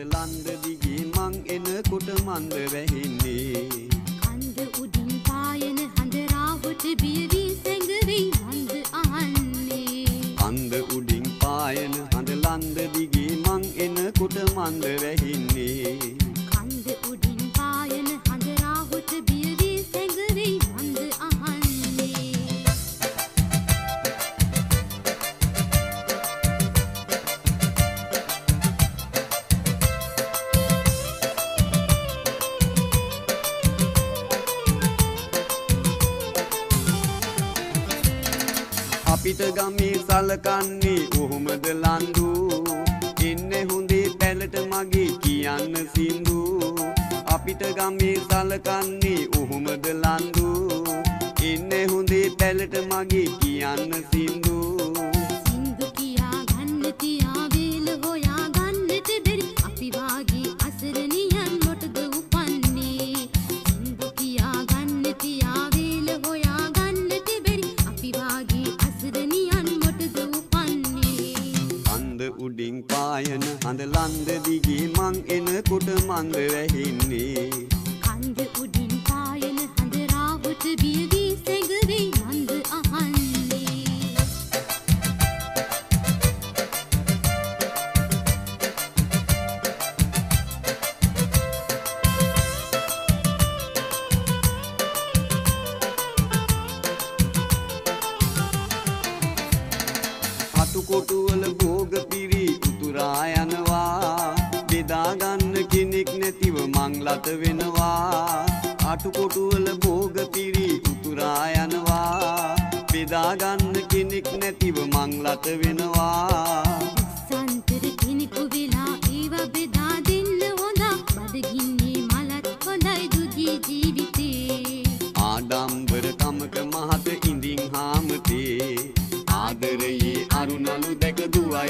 කන්ද ලන්ද දිගේ මං එනකොට මන්ද වැහින්නේ? කන්ද උඩින් පායන හඳරාවට බිය වී සැඟවී මන්ද අහන්නේ. කන්ද උඩින් පායන හඳ ලන්ද දිගේ මං එනකොට මන්ද වැහින්නේ? අපිට ගමේ සලකන්නේ කොහොමද ලන්දු? එන්න හොඳේ පැලට මගේ කියන්න සින්දු. අපිට ගමේ සලකන්නේ ඔහොමද ලන්දු? එන්න හොඳේ පැලට මගේ කියන්න සින්දු සින්දු. පායන හඳ ලන්ද දිගේ මං එනකොට මන්ද වැහින්නේ. කන්ද උඩින් පායන හඳ රාහුට බියවී අතුකොටුවල භෝග පිරි උතුරා යනවා. බෙදාගන්න කෙනෙක් නැතිව මං ලත වෙනවා. අටුකොටුවල භෝග පිරි උතුරා යනවා. බෙදාගන්න කෙනෙක් නැතිව මං ලත වෙනවා. සන්තර කෙනෙකු වෙලා ඒව බෙදා දෙන්න හොඳා. බඩගින්නේ මලත් හොඳයි දුගී ජීවිතේ. ආඩම්බර කමක මහත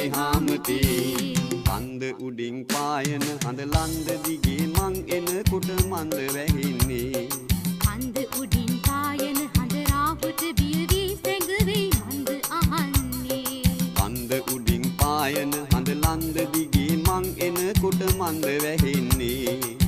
හොඳයි හාමතේ කන්ද උඩින් පායන හඳ ලන්ද දිගේ මං එනකොට මන්ද වැහින්නේ කන්ද උඩින් පායන හඳ රාහුට බිය වී සැඟවේ මන්ද අහන්නේ. කන්ද උඩින් පායන හඳ ලන්ද දිගේ මං එනකොට මන්ද වැහින්නේ